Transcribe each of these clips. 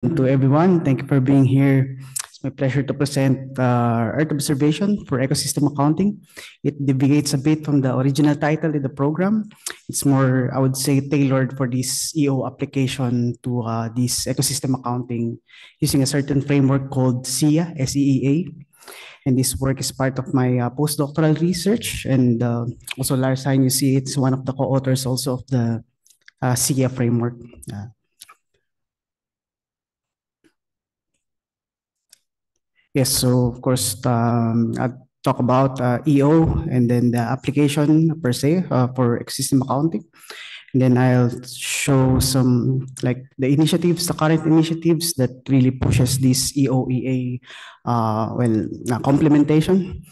to everyone. Thank you for being here. It's my pleasure to present uh, Earth Observation for Ecosystem Accounting. It deviates a bit from the original title in the program. It's more, I would say, tailored for this EO application to uh, this ecosystem accounting using a certain framework called SEA, S-E-E-A. And this work is part of my uh, postdoctoral research. And uh, also Lars Hein, you see, it's one of the co-authors also of the uh, SEA framework. Uh, Yes, so of course, um, I'll talk about uh, EO and then the application per se uh, for ecosystem accounting. And then I'll show some like the initiatives, the current initiatives that really pushes this EOEA, uh, well, uh, complementation.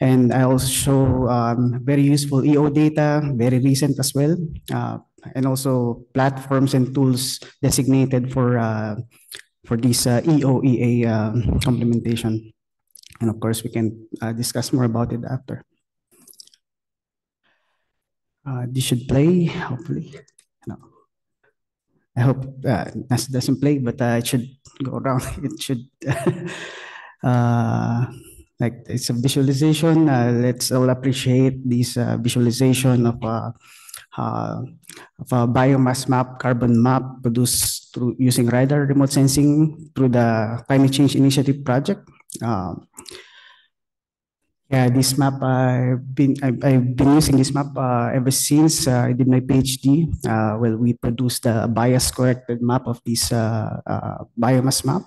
And I also show um, very useful EO data, very recent as well, uh, and also platforms and tools designated for uh, for this uh, EOEA uh, implementation. And of course, we can uh, discuss more about it after. Uh, this should play, hopefully. No. I hope uh, doesn't play, but uh, it should go around. It should, uh, like it's a visualization. Uh, let's all appreciate this uh, visualization of uh, of a biomass map, carbon map produced through using radar remote sensing through the Climate Change Initiative project. Uh, yeah, this map I've been I've, I've been using this map uh, ever since uh, I did my PhD. Uh, well, we produced a bias corrected map of this uh, uh, biomass map,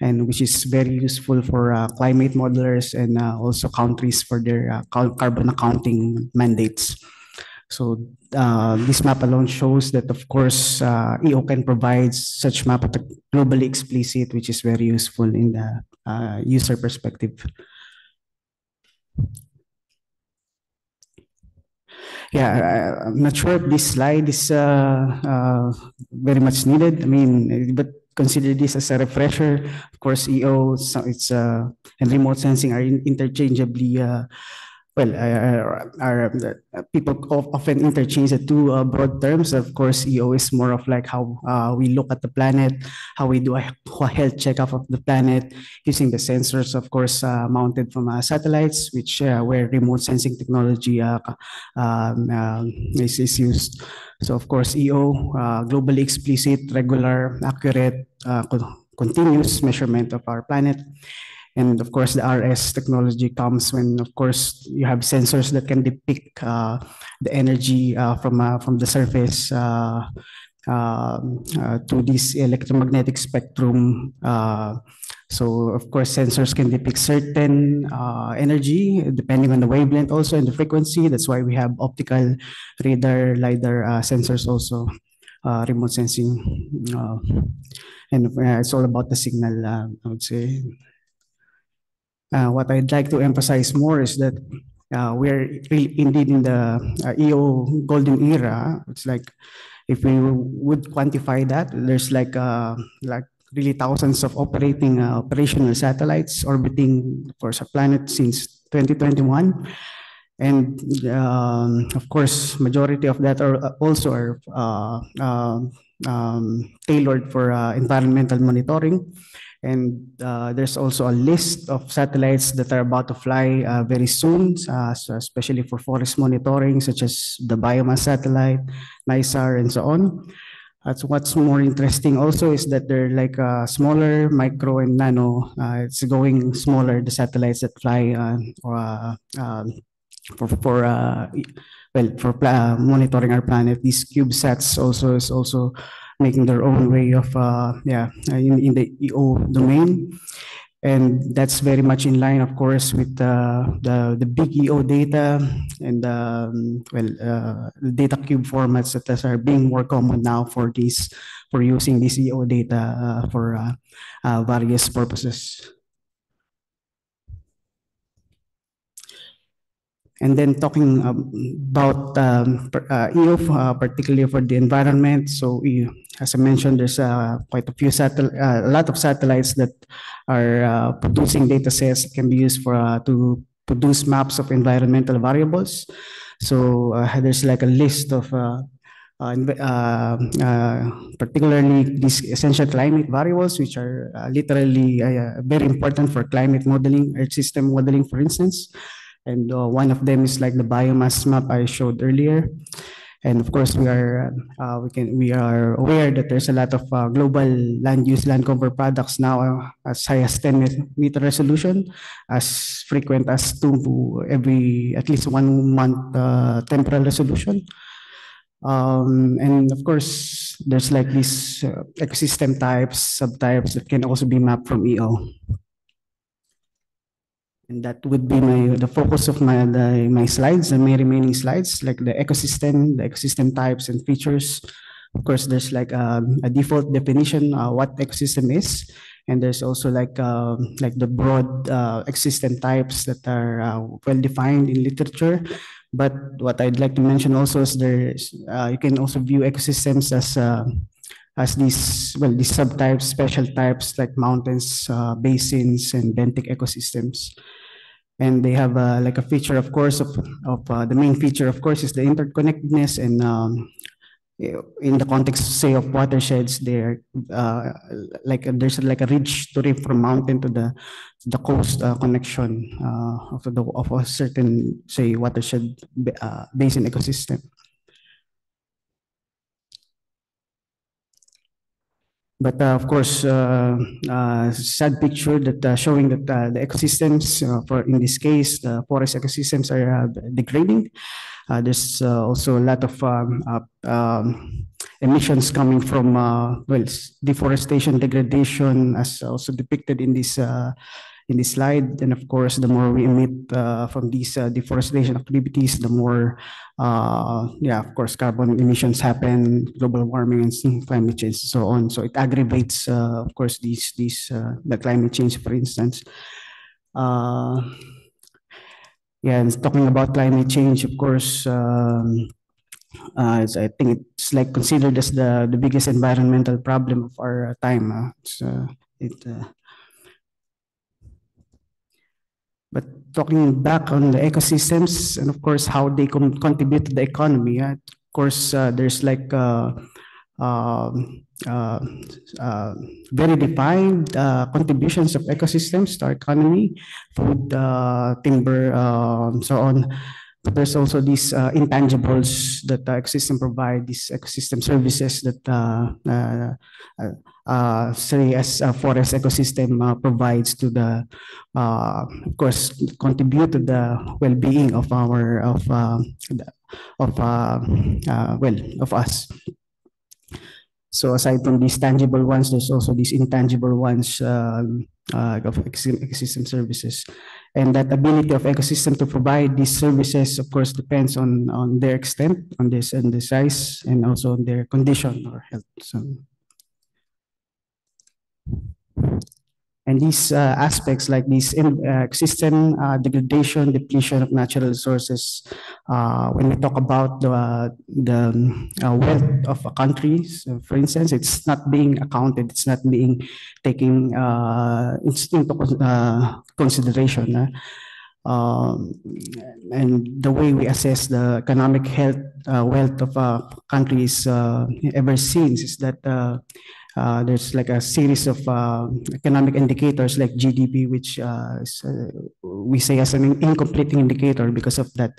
and which is very useful for uh, climate modelers and also countries for their carbon accounting mandates. So uh, this map alone shows that, of course, uh, EO can provide such map at a globally explicit, which is very useful in the uh, user perspective. Yeah, I, am not sure if this slide is uh, uh, very much needed. I mean, but consider this as a refresher. Of course, EO, so it's uh, and remote sensing are interchangeably well, uh, are, uh, people often interchange the two uh, broad terms. Of course, EO is more of like how uh, we look at the planet, how we do a, health checkup of the planet using the sensors, of course, uh, mounted from uh, satellites, which where remote sensing technology um, is, is used. So, of course, EO, globally explicit, regular, accurate, continuous measurement of our planet. And of course, the RS technology comes when, of course, you have sensors that can depict uh, the energy uh, from uh, from the surface uh, um, uh, to this electromagnetic spectrum. Uh, so, of course, sensors can depict certain energy depending on the wavelength also and the frequency. That's why we have optical radar, LiDAR sensors also, remote sensing. and it's all about the signal, I would say. Uh, what I'd like to emphasize more is that uh, we're really indeed in the uh, EO golden era. It's like if we would quantify that, there's like uh, like really thousands of operating uh, operational satellites orbiting for a planet since 2021. And um, of course, majority of that are uh, also are um, tailored for environmental monitoring. And uh, there's also a list of satellites that are about to fly uh, very soon, uh, so especially for forest monitoring, such as the biomass satellite, NISAR, and so on. That's what's more interesting also is that they're like uh, smaller, micro, and nano. Uh, it's going smaller, the satellites that fly uh, um, for, for well, for monitoring our planet. These CubeSats also is also making their own way of uh, yeah in, in the EO domain. And that's very much in line, of course, with uh, the, the big EO data and um, well, uh, the data cube formats that are being more common now for these for using this EO data uh, for uh, uh, various purposes. And then talking about um, uh, EO, uh, particularly for the environment. So as I mentioned, there's uh, quite a few satel- uh, a lot of satellites that are uh, producing data sets can be used for uh, to produce maps of environmental variables. So there's like a list of uh, uh, uh, particularly these essential climate variables, which are uh, literally uh, very important for climate modeling, Earth system modeling, for instance. And uh, one of them is like the biomass map I showed earlier. And of course, we are uh, we can we are aware that there's a lot of uh, global land use land cover products now uh, as high as 10 meter resolution, as frequent as two every at least one month uh, temporal resolution. Um, and of course, there's like these uh, ecosystem types, subtypes that can also be mapped from EO. And that would be my the focus of my the, my slides and my remaining slides, like the ecosystem, the ecosystem types and features. Of course, there's like a, um, a default definition uh, what ecosystem is, and there's also like uh, like the broad uh, ecosystem types that are uh, well defined in literature. But what I'd like to mention also is there's uh, you can also view ecosystems as uh, as these well these subtypes, special types like mountains, basins, and benthic ecosystems and they have uh, like a feature of course of, of uh, the main feature of course is the interconnectedness and um, in the context say of watersheds they're uh, like there's like a ridge to reef from mountain to the the coast uh, connection uh, of the of a certain say watershed uh, basin ecosystem But uh, of course, uh, uh, sad picture that showing that the ecosystems, for in this case, the forest ecosystems are degrading. there's also a lot of um, um, emissions coming from well deforestation, degradation, as also depicted in this in this slide. And of course, the more we emit uh, from these uh, deforestation activities, the more, uh, yeah, of course, carbon emissions happen, global warming and climate change, so on. So it aggravates, uh, of course, these these uh, the climate change, for instance. Uh, yeah, and talking about climate change, of course. Um, uh, I think it's like considered as the, the biggest environmental problem of our time. Uh, it's, uh, it, But talking back on the ecosystems and of course how they contribute to the economy, uh, of course uh, there's like uh, um, uh, uh, very defined uh, contributions of ecosystems to our economy, food, timber, um, so on. There's also these intangibles that the ecosystem provide, these ecosystem services that uh, say as a forest ecosystem uh, provides to the, uh, of course, contribute to the well-being of our of uh, of uh, uh, well of us. So aside from these tangible ones, there's also these intangible ones um, of ecosystem services. And that ability of ecosystem to provide these services, of course, depends on, on their extent, on this and the size, and also on their condition or health. So. And these uh, aspects like this in, uh, existing uh, degradation, depletion of natural resources, uh, when we talk about the, the uh, wealth of a country, so for instance, it's not being accounted, it's not being taken uh, into consideration. Um, and the way we assess the economic health wealth of a country is ever since is that uh, there's like a series of uh, economic indicators like GDP, which uh, is, uh, we say as an incomplete indicator because of that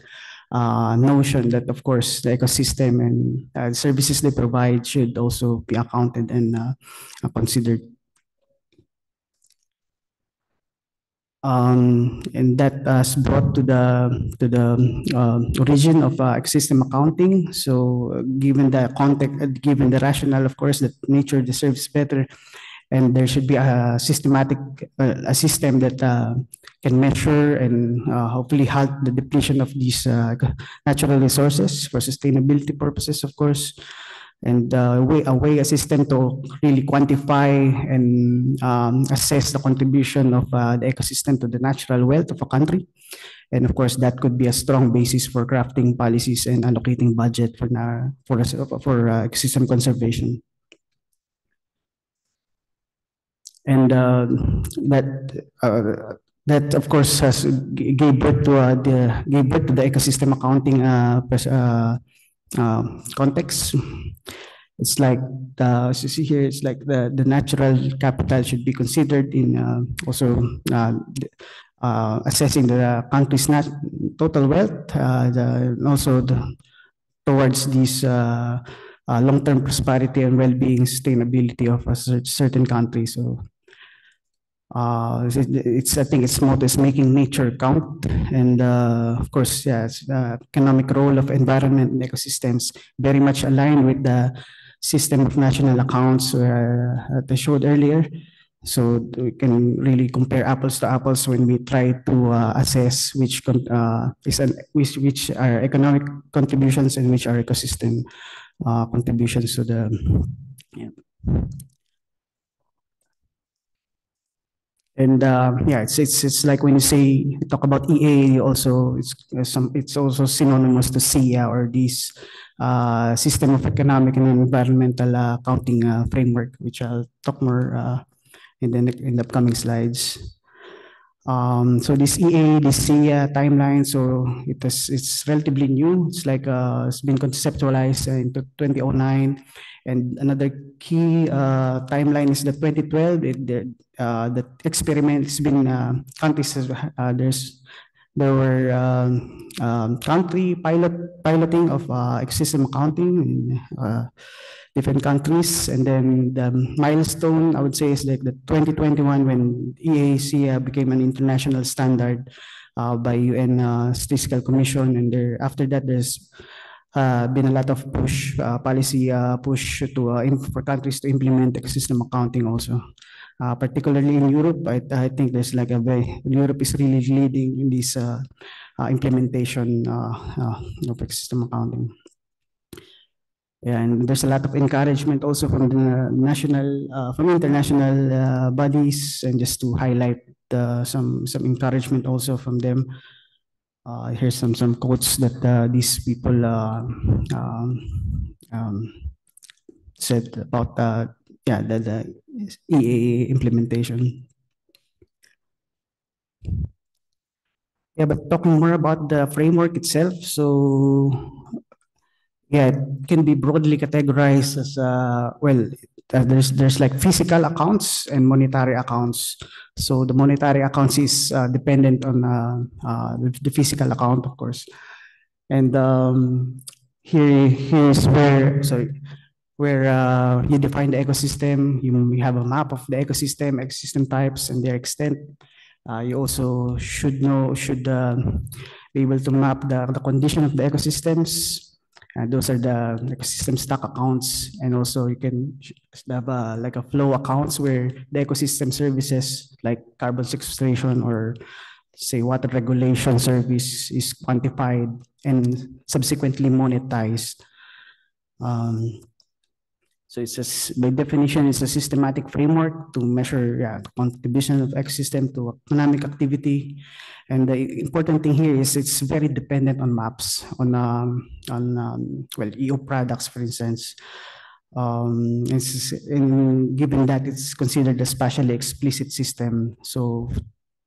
uh, notion that, of course, the ecosystem and uh, services they provide should also be accounted and considered. Um, and that has brought to the to the uh, origin of uh, ecosystem accounting. So, uh, given the context, uh, given the rationale, of course, that nature deserves better, and there should be a systematic uh, a system that uh, can measure and hopefully halt the depletion of these natural resources for sustainability purposes, of course and uh, way, a way a system to really quantify and um, assess the contribution of uh, the ecosystem to the natural wealth of a country. And of course, that could be a strong basis for crafting policies and allocating budget for, for, for uh, ecosystem conservation. And uh, that uh, that of course has gave birth to uh, the gave birth to the ecosystem accounting uh, context. It's like the, as you see here, it's like the, the natural capital should be considered in uh, also uh, uh, assessing the country's nat total wealth, uh, the, also the, towards this uh, long-term prosperity and well-being sustainability of a certain country. So uh, it's I think its motto is making nature count, and uh, of course, yes, the economic role of environment and ecosystems very much aligned with the system of national accounts uh, that I showed earlier. So we can really compare apples to apples when we try to uh, assess which uh, is an, which, which are economic contributions and which are ecosystem uh, contributions to the yeah. And uh, yeah, it's it's it's like when you say talk about EA, also it's some it's also synonymous to SEEA or this uh, system of economic and environmental uh, accounting uh, framework, which I'll talk more uh, in the in the upcoming slides. Um, so this EA, this SEEA timeline, so it is it's relatively new. It's like uh, it's been conceptualized in 2009. And another key timeline is the 2012. It, the, uh, the experiment has been uh, countries. Uh, there's there were um, um, country pilot piloting of uh, accounting in uh, different countries, and then the milestone I would say is like the 2021 when EAC became an international standard uh, by UN uh, Statistical Commission, and there after that there's uh, been a lot of push uh, policy uh, push to for countries to implement ecosystem accounting also. Uh, particularly in Europe, I, I think there's like a very Europe is really leading in this uh, uh, implementation uh, uh, of ecosystem accounting. And there's a lot of encouragement also from the national, uh, from international bodies, and just to highlight some some encouragement also from them here's some some quotes that these people um, um, said about yeah the, the EAA implementation. Yeah, but talking more about the framework itself, so yeah, it can be broadly categorized as uh, well uh, there's there's like physical accounts and monetary accounts. So the monetary accounts is uh, dependent on uh, uh, the, the, physical account, of course. And um, here here's where sorry where uh, you define the ecosystem. You, you have a map of the ecosystem, ecosystem types, and their extent. Uh, you also should know should be able to map the, the condition of the ecosystems and those are the ecosystem stock accounts. And also you can have a, like a flow accounts where the ecosystem services like carbon sequestration or say water regulation service is quantified and subsequently monetized. Um, so it's just, by definition, it's a systematic framework to measure yeah, the contribution of ecosystem to economic activity. And the important thing here is it's very dependent on maps, on, um, on um, well, EO products, for instance. Um, it's, in, given that it's considered a spatially explicit system. So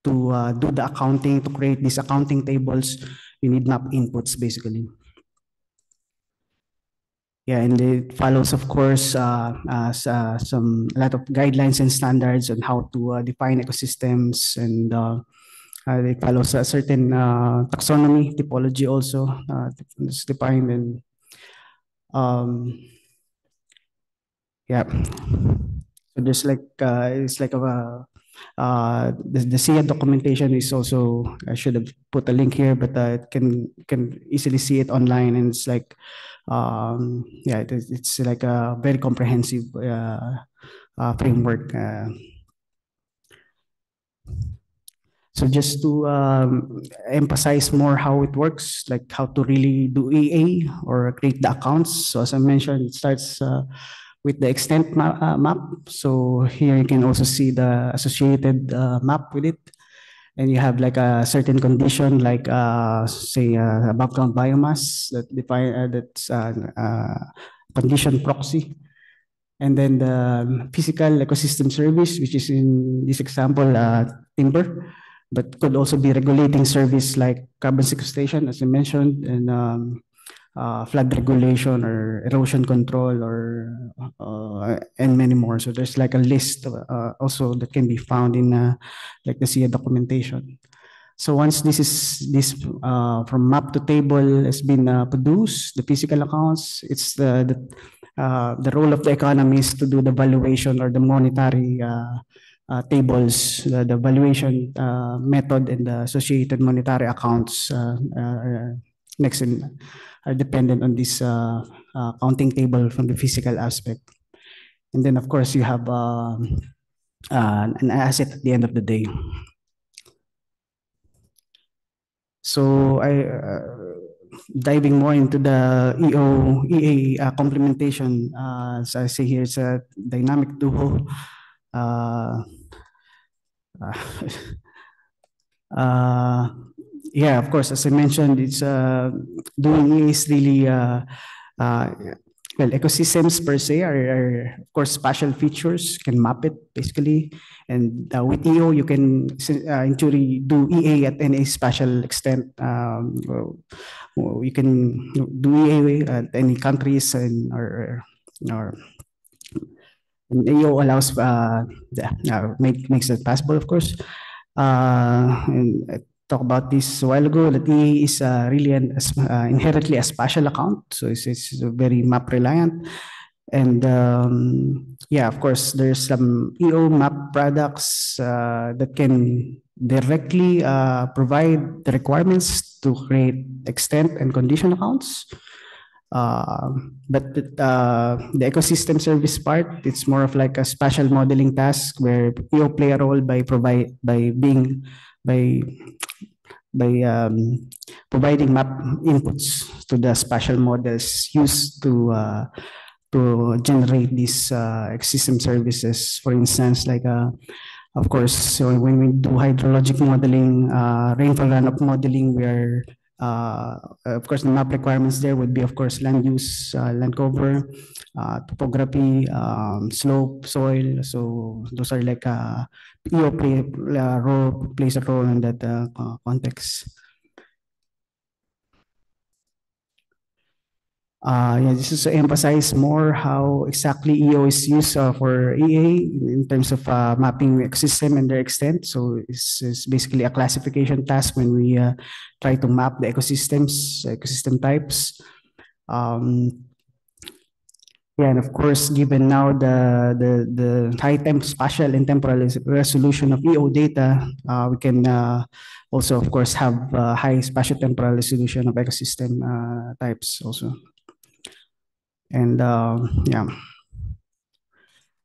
to uh, do the accounting, to create these accounting tables, you need map inputs basically. Yeah, and it follows, of course, uh, uh, some a lot of guidelines and standards on how to uh, define ecosystems, and uh, uh, it follows a certain uh, taxonomy typology also uh, is defined, and um, yeah, so there's like uh, it's like a uh, the, the SEEA documentation is also I should have put a link here, but uh, it can can easily see it online, and it's like um, yeah, it, it's like a very comprehensive uh, uh, framework. Uh. So just to um, emphasize more how it works, like how to really do EA or create the accounts. So as I mentioned, it starts uh, with the extent ma uh, map. So here you can also see the associated uh, map with it. And you have like a certain condition like uh, say uh, a background biomass that define uh, that's uh, uh, condition proxy. And then the physical ecosystem service which is in this example timber but could also be regulating service like carbon sequestration as I mentioned. And um, uh, flood regulation or erosion control or uh, and many more. So there's like a list uh, also that can be found in uh, like the SEEA documentation. So once this is this uh, from map to table has been uh, produced, the physical accounts, it's the the, the role of the economist to do the valuation or the monetary tables, the, the valuation method and the associated monetary accounts next in are dependent on this uh, uh, counting table from the physical aspect. And then, of course, you have uh, uh, an asset at the end of the day. So I uh, diving more into the EO EA uh, complementation. Uh, as I say here, it's a dynamic duo. Uh, uh, uh, yeah, of course, as I mentioned, it's uh, doing is really uh, uh, well ecosystems per se are, are of course spatial features can map it basically, and uh, with EO you can uh, in theory do EA at any spatial extent. Um, you can do EA at any countries and or or. And EO allows uh, uh, make, makes it possible, of course. Uh, and talk about this a while ago that EA is uh, really an, uh, inherently a spatial account. So it's, it's very map reliant. And um, yeah, of course, there's some EO map products uh, that can directly uh, provide the requirements to create extent and condition accounts. Uh, but uh, the ecosystem service part, it's more of like a spatial modeling task where EO play a role by provide by being by by um, providing map inputs to the spatial models used to uh, to generate these uh, services. For instance, like uh, of course, so when we do hydrologic modeling, uh, rainfall runoff modeling, we are uh, of course, the map requirements there would be, of course, land use, uh, land cover, uh, topography, um, slope, soil. So those are like uh, EO play, uh, role, plays a role in that uh, context. Uh, yeah, this is to emphasize more how exactly EO is used uh, for EA in terms of uh, mapping ecosystem and their extent. So it's, it's basically a classification task when we uh, try to map the ecosystems, ecosystem types. Um, yeah, and of course, given now the the the high temp spatial and temporal resolution of EO data, uh, we can uh, also, of course, have high spatial temporal resolution of ecosystem types also. And uh, yeah.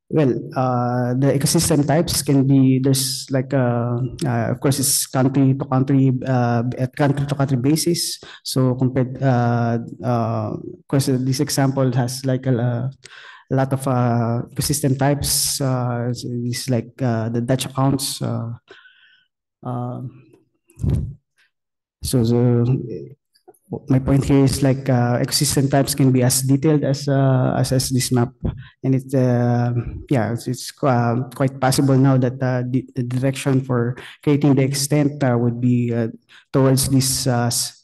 Well, uh, the ecosystem types can be there's like uh, uh, of course it's country to country uh, country to country basis. So compared, of course, this example has like a, a lot of ecosystem types. It's like the Dutch accounts. So the my point here is like uh, ecosystem types can be as detailed as uh, as, as this map, and it's uh, yeah it's, it's uh, quite possible now that uh, the, the direction for creating the extent uh, would be towards these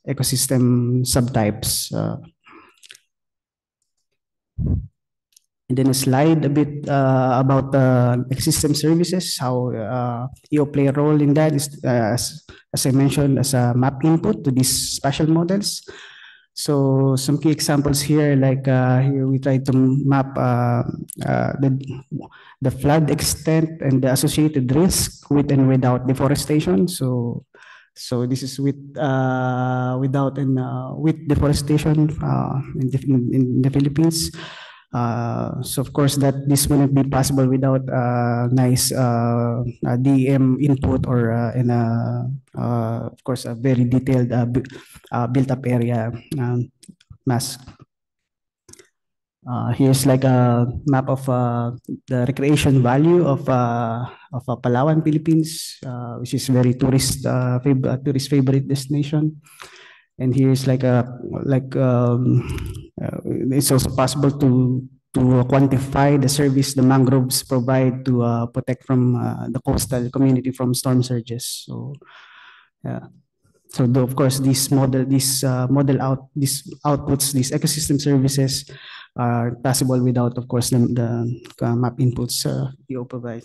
ecosystem subtypes. Uh, and then a slide a bit uh, about the ecosystem services, how uh, play a role in that is, uh, as, as I mentioned, as a map input to these spatial models. So some key examples here, like uh, here we try to map uh, uh, the, the flood extent and the associated risk with and without deforestation. So so this is with uh, without and uh, with deforestation uh, in, the, in the Philippines. Uh, so of course that this wouldn't be possible without uh, nice uh, DEM input or uh, in a uh, of course a very detailed uh, uh, built up area um, mask. Uh, here's like a map of uh, the recreation value of uh, of uh, Palawan, Philippines, uh, which is very tourist uh, fav tourist favorite destination. And here's like a like um, uh, it's also possible to to quantify the service the mangroves provide to uh, protect from uh, the coastal community from storm surges. So, yeah. so though, of course, these model, these uh, model out, these outputs, these ecosystem services are possible without, of course, the, the uh, map inputs uh, you provide.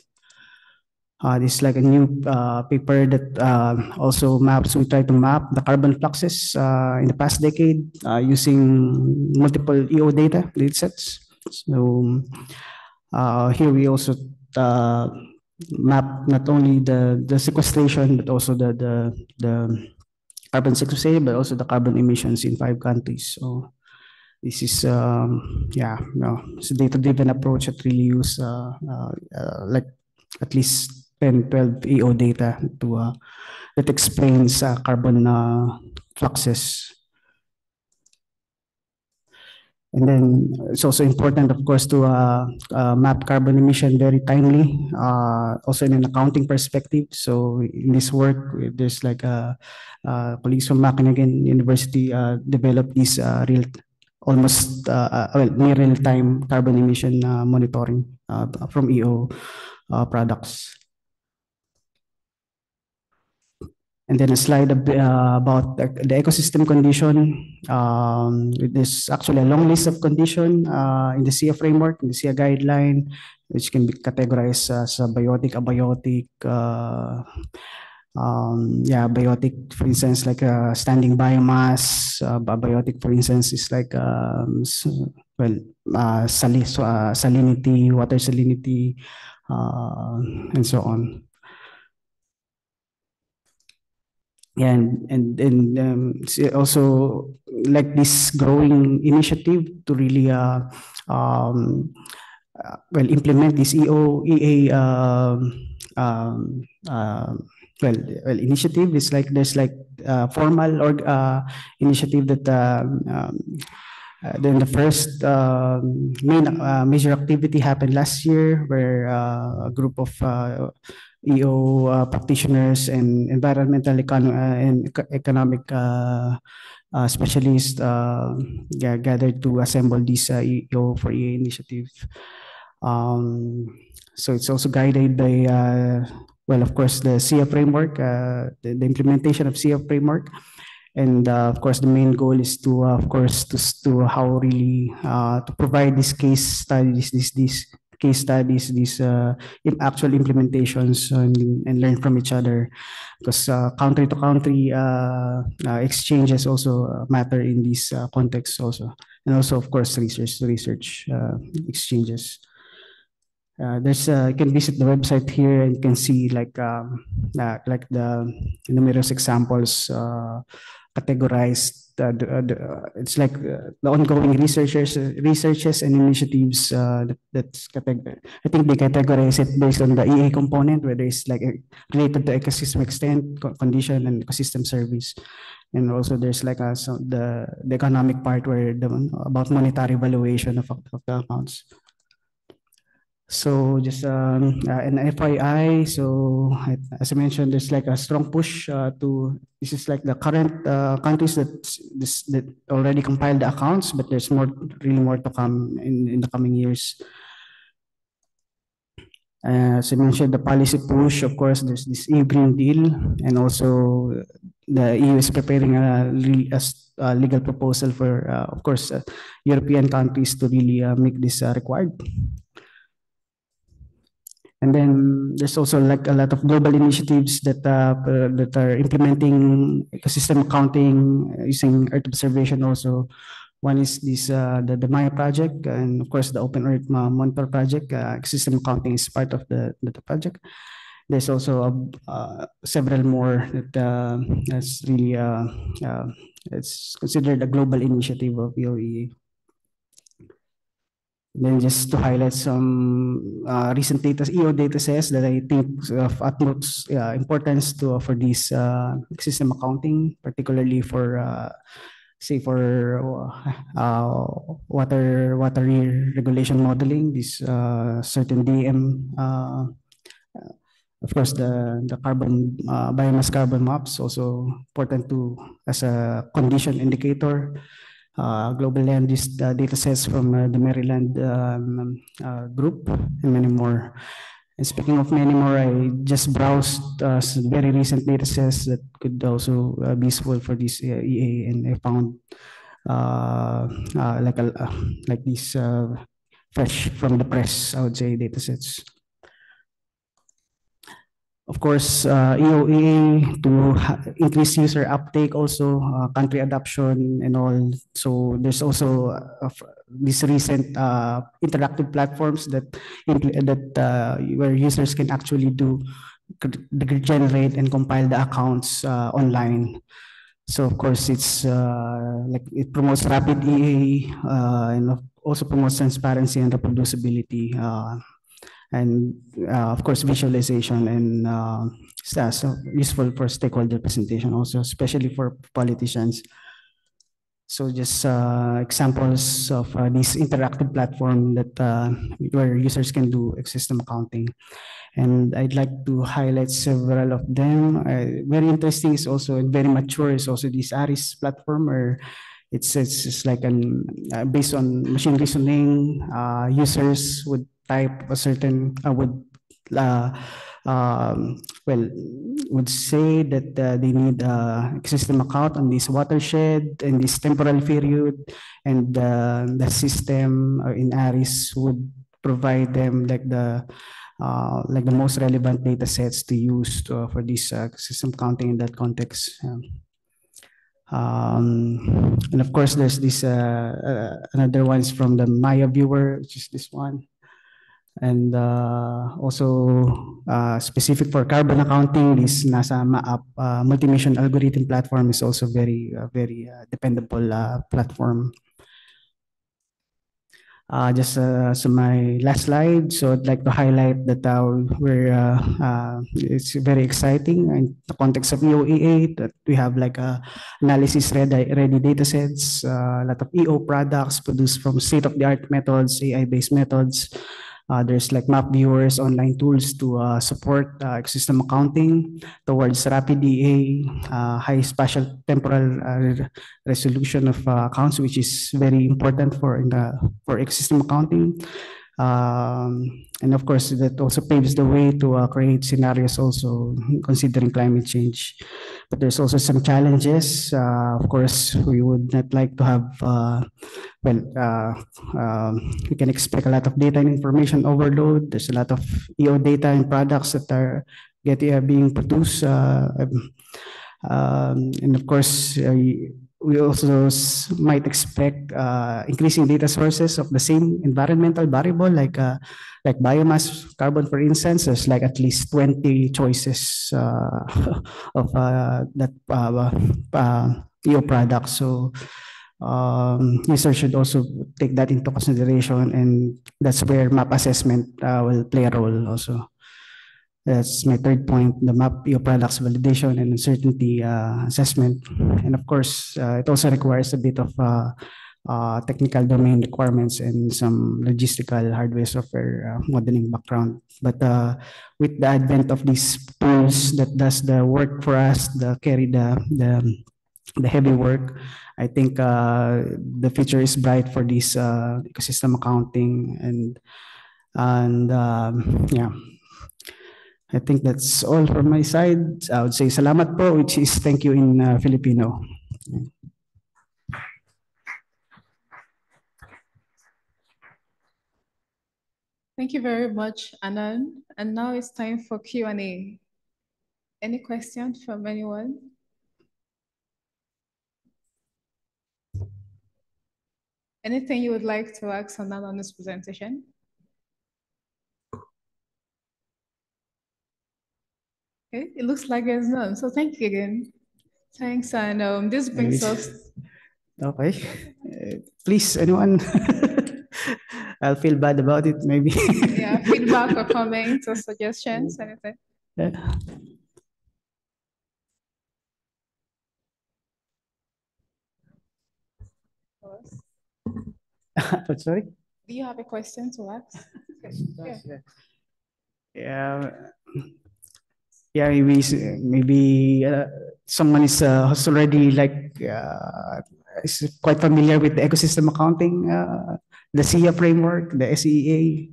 Uh, this is like a new uh, paper that uh, also maps, we try to map the carbon fluxes uh, in the past decade uh, using multiple EO data, data sets. So uh, here we also map not only the, the sequestration, but also the, the, the carbon sequestration, but also the carbon emissions in five countries. So this is, um, yeah, no, it's a data-driven approach that really use uh, uh, uh, like at least 10, 12 EO data to uh, that explains uh, carbon uh, fluxes. And then it's also important, of course, to uh, uh, map carbon emission very timely, uh, also in an accounting perspective. So in this work, there's like a, uh, colleagues from Macquarie University uh, developed this uh, real, almost uh, uh, well, near real-time carbon emission uh, monitoring uh, from EO uh, products. And then a slide uh, about the, ecosystem condition. Um, there's actually a long list of condition uh, in the SEEA framework, in the SEEA guideline, which can be categorized as biotic, abiotic, uh, um, yeah, biotic, for instance, like a standing biomass. Uh, biotic, for instance, is like um, well, uh, uh, salinity, water salinity, uh, and so on. And and and um, also like this growing initiative to really uh, um, uh, well implement this EO EA um, um, uh, well well initiative is like there's like uh, formal or uh, initiative that um, um, uh, then the first uh, main uh, major activity happened last year where uh, a group of uh, EO uh, practitioners and environmental econ uh, and economic uh, uh, specialists yeah, gathered to assemble this EO for EA initiative. Um, so it's also guided by, well, of course, the SEEA framework, the, the implementation of SEEA framework. And of course, the main goal is to, of course, to, to how really to provide these case studies, this, this case studies, these uh, actual implementations and, and learn from each other because uh, country to country uh, uh exchanges also uh, matter in this uh, context also. And also, of course, research research exchanges. there's you can visit the website here and you can see like um, like the numerous examples categorized uh, the, uh, the, uh, it's like uh, the ongoing researchers, researches and initiatives that, that's I think they categorize it based on the EA component, whether it's like related to ecosystem extent, condition, and ecosystem service. And also there's like a, so the, the economic part where the, about monetary valuation of, of the accounts. So just um, uh, an FYI, so as I mentioned, there's like a strong push uh, to, this is like the current uh, countries that, this, that already compiled the accounts, but there's more, really more to come in, in the coming years. Uh, as I mentioned, the policy push, of course, there's this EU Green Deal, and also the EU is preparing a, a, a legal proposal for, uh, of course, uh, European countries to really make this required. And then there's also like a lot of global initiatives that uh, that are implementing ecosystem accounting using Earth observation also. One is this uh, the, the MAIA project, and of course the Open Earth Monitor project. Uh, ecosystem accounting is part of the, the, project. There's also a, uh, several more that uh, that's really uh, uh, it's considered a global initiative of the EOE. Then just to highlight some uh, recent data, EO data sets that I think of utmost uh, importance to for this uh, system accounting, particularly for uh, say for uh, water water regulation modeling, this uh, certain DEM. of course, the the carbon biomass carbon maps also important to as a condition indicator uh, global land use uh, data sets from uh, the Maryland um, uh, group and many more. And speaking of many more, I just browsed uh, very recent data sets that could also uh, be useful for this uh, EA, and I found uh, uh, like a uh, like these uh, fresh from the press, I would say, data sets. Of course, uh, to increase user uptake also, uh, country adoption and all. So there's also uh, these recent uh, interactive platforms that that uh, where users can actually do generate and compile the accounts uh, online. So of course, it's uh, like it promotes rapid EA and also promotes transparency and reproducibility. And uh, of course visualization and uh, so so useful for stakeholder presentation also especially for politicians. So just uh, examples of uh, this interactive platform that uh, where users can do system accounting and i'd like to highlight several of them. Uh, very interesting is also and very mature is also this ARIES platform where it's it's, it's like an uh, based on machine reasoning uh, users would type a certain, I would, uh, um, well, would say that uh, they need a system account on this watershed and this temporal period, and uh, the system uh, in ARIES would provide them like the uh, like the most relevant data sets to use to, for this uh, system counting in that context. Um, and of course, there's this uh, uh, another ones from the Maya viewer, which is this one. And uh, also uh, specific for carbon accounting this nasa maap uh, multi-mission algorithm platform is also very very dependable platform uh, just uh, so my last slide. So i'd like to highlight that uh, we're uh, uh, it's very exciting in the context of eoea that we have like a analysis ready, ready data sets uh, a lot of eo products produced from state-of-the-art methods ai based methods uh, there's like map viewers, online tools to uh, support uh, system accounting towards rapid EA, uh, high spatial temporal uh, resolution of uh, accounts, which is very important for in the for system accounting. Um, and of course, that also paves the way to uh, create scenarios also considering climate change. But there's also some challenges. Uh, of course, we would not like to have, uh, well, uh, um, we can expect a lot of data and information overload. There's a lot of EO data and products that are getting being produced. Uh, um, and of course, uh, we also might expect uh, increasing data sources of the same environmental variable like uh, like biomass carbon for instance there's like at least 20 choices uh, of uh, that uh, uh, EO products so um, users should also take that into consideration and that's where map assessment will play a role also that's my third point, the map your products validation and uncertainty uh, assessment. And of course, uh, it also requires a bit of uh, uh, technical domain requirements and some logistical hardware software uh, modeling background. But uh, with the advent of these tools that does the work for us, the carry the the, the heavy work, I think the future is bright for this ecosystem accounting and and um, yeah. I think that's all from my side. I would say salamat po, which is thank you in uh, Filipino. Thank you very much, Arnan. And now it's time for Q&A. Any questions from anyone? Anything you would like to ask Arnan on this presentation? Okay, it looks like there's none. So thank you again. Thanks. And um, this brings Maybe- us, Okay. Uh, please, anyone? I'll feel bad about it, maybe. yeah, feedback or comments or suggestions, anything? Yeah. But sorry? Do you have a question to ask? Yeah. Yeah. Yeah, maybe, maybe uh, someone is uh, has already like uh, is quite familiar with the ecosystem accounting, uh, the SEEA framework, the SEA,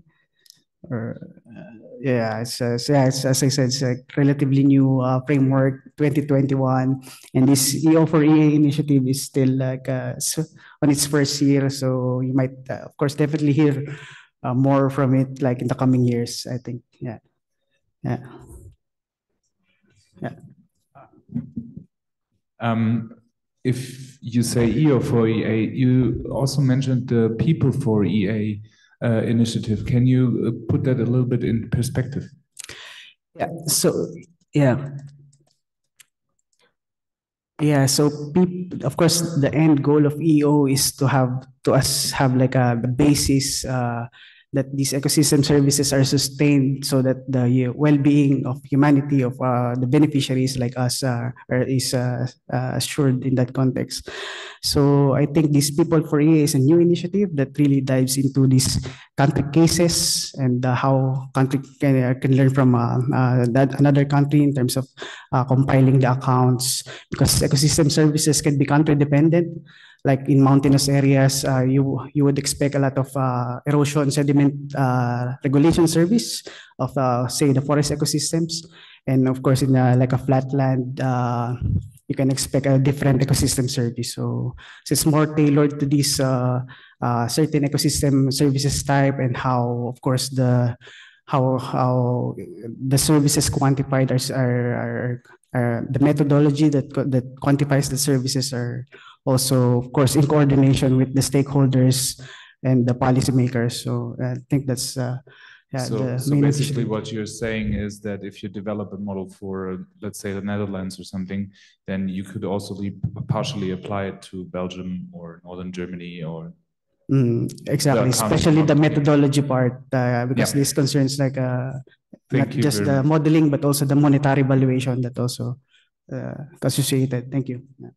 or uh, Yeah, it's, uh, so yeah, it's, as I said, it's a relatively new uh, framework, 2021, and this EO for EA initiative is still like on its first year. So you might, of course, definitely hear more from it like in the coming years. I think. Yeah, yeah. Um, if you say EO for EA, you also mentioned the People for EA uh, initiative. Can you uh, put that a little bit in perspective? Yeah, so yeah. Yeah, so of course the end goal of EO is to have to us have like a the basis uh that these ecosystem services are sustained so that the well-being of humanity of uh, the beneficiaries like us uh, is uh, uh, assured in that context. So I think this People for EA is a new initiative that really dives into these country cases and uh, how country can, uh, can learn from that another country in terms of compiling the accounts because ecosystem services can be country dependent. Like in mountainous areas, uh, you you would expect a lot of uh, erosion sediment uh, regulation service of uh, say the forest ecosystems, and of course in uh, like a flatland, uh, you can expect a different ecosystem service. So, so it's more tailored to this uh, certain ecosystem services type and how, of course, the how how the services quantified are are, are, are the methodology that that quantifies the services are also of course in coordination with the stakeholders and the policymakers. So I think that's uh, yeah, so, the so main basically, initiative. what you're saying is that if you develop a model for, let's say, the Netherlands or something, then you could also partially apply it to Belgium or Northern Germany or Mm, exactly, accounting especially the methodology part, uh, because Yeah. this concerns like uh, not just the much. modeling, but also the monetary valuation that also uh, associated. Thank you. Yeah.